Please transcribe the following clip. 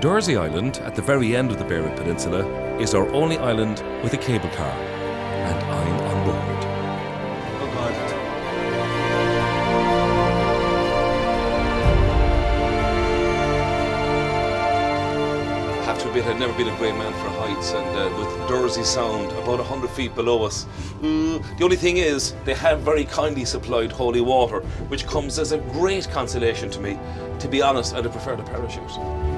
Dursey Island, at the very end of the Beara Peninsula, is our only island with a cable car. And I'm on board. Oh God. have to admit I'd never been a great man for heights and uh, with Dursey Sound about 100 feet below us. Mm, the only thing is they have very kindly supplied holy water which comes as a great consolation to me. To be honest, I'd have preferred a parachute.